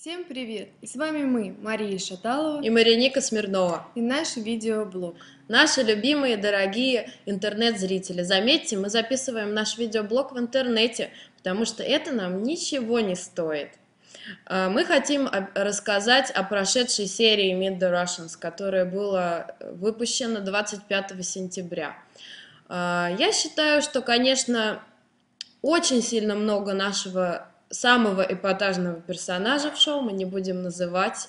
Всем привет! И с вами мы, Мария Шаталова и Мариника Смирнова. И наш видеоблог. Наши любимые, дорогие интернет-зрители. Заметьте, мы записываем наш видеоблог в интернете, потому что это нам ничего не стоит. А, мы хотим рассказать о прошедшей серии Meet the Russians, которая была выпущена 25 сентября. А, я считаю, что, конечно, очень сильно много нашего самого эпатажного персонажа в шоу, мы не будем называть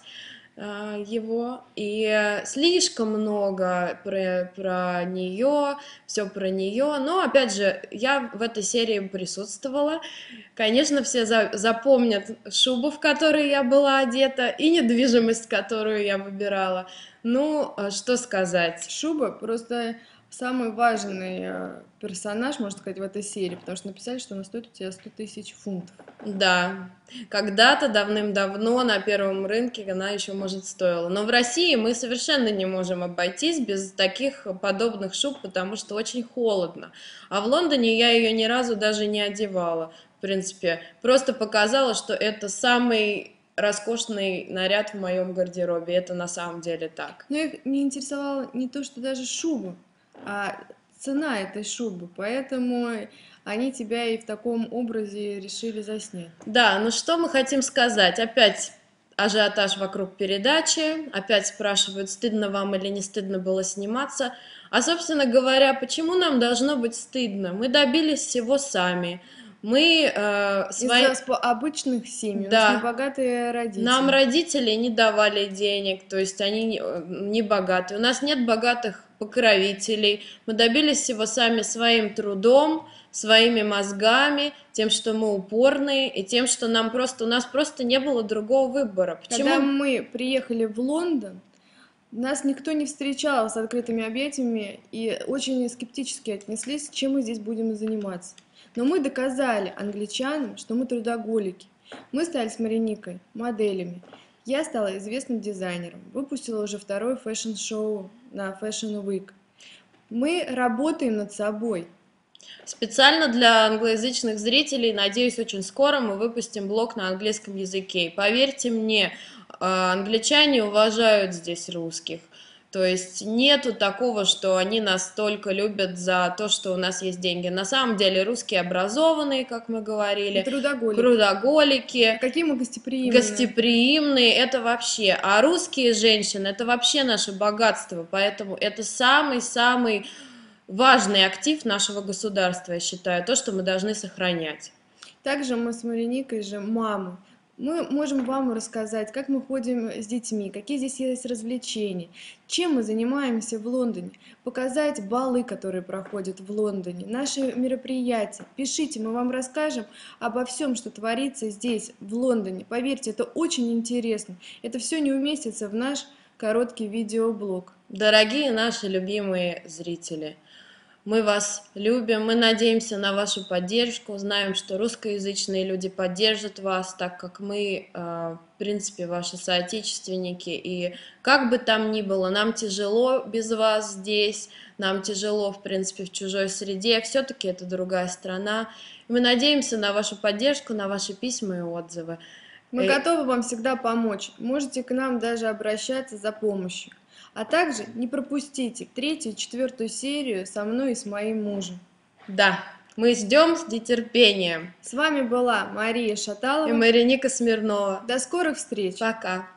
э, его, и слишком много про, про нее, все про нее, но опять же, я в этой серии присутствовала, конечно, все за, запомнят шубу, в которой я была одета, и недвижимость, которую я выбирала, ну, а что сказать. Шуба просто самый важный э, персонаж, можно сказать, в этой серии, потому что написали, что она стоит у тебя 100 тысяч фунтов. Да, когда-то давным-давно на первом рынке она еще, может, стоила. Но в России мы совершенно не можем обойтись без таких подобных шуб, потому что очень холодно. А в Лондоне я ее ни разу даже не одевала, в принципе. Просто показала, что это самый роскошный наряд в моем гардеробе. Это на самом деле так. Но их не интересовало не то, что даже шуба, а цена этой шубы, поэтому они тебя и в таком образе решили заснять. Да, ну что мы хотим сказать? Опять ажиотаж вокруг передачи, опять спрашивают, стыдно вам или не стыдно было сниматься. А, собственно говоря, почему нам должно быть стыдно? Мы добились всего сами. Мы э, свои... Из обычных семей, да. у нас небогатые родители. Нам родители не давали денег, то есть они не богатые. У нас нет богатых покровителей. Мы добились всего сами своим трудом, своими мозгами, тем, что мы упорные, и тем, что нам просто, у нас просто не было другого выбора. Почему? Когда мы приехали в Лондон, нас никто не встречал с открытыми объятиями и очень скептически отнеслись, чем мы здесь будем заниматься. Но мы доказали англичанам, что мы трудоголики. Мы стали с Мариникой моделями. Я стала известным дизайнером, выпустила уже второе fashion show на Fashion Week. Мы работаем над собой. Специально для англоязычных зрителей, надеюсь, очень скоро мы выпустим блог на английском языке. И поверьте мне, а, англичане уважают здесь русских. То есть нету такого, что они настолько любят за то, что у нас есть деньги. На самом деле русские образованные, как мы говорили. И трудоголики. Трудоголики. Какие мы гостеприимные. Гостеприимные, это вообще. А русские женщины, это вообще наше богатство. Поэтому это самый-самый важный актив нашего государства, я считаю. То, что мы должны сохранять. Также мы с Мариникой же мамы. Мы можем вам рассказать, как мы ходим с детьми, какие здесь есть развлечения, чем мы занимаемся в Лондоне, показать баллы, которые проходят в Лондоне, наши мероприятия. Пишите, мы вам расскажем обо всем, что творится здесь, в Лондоне. Поверьте, это очень интересно. Это все не уместится в наш короткий видеоблог. Дорогие наши любимые зрители, мы вас любим, мы надеемся на вашу поддержку, знаем, что русскоязычные люди поддержат вас, так как мы, э, в принципе, ваши соотечественники. И как бы там ни было, нам тяжело без вас здесь, нам тяжело, в принципе, в чужой среде, все-таки это другая страна. Мы надеемся на вашу поддержку, на ваши письма и отзывы. Мы готовы вам всегда помочь. Можете к нам даже обращаться за помощью. А также не пропустите третью и четвертую серию со мной и с моим мужем. Да, мы ждем с нетерпением. С вами была Мария Шаталова и Мариника Смирнова. До скорых встреч. Пока.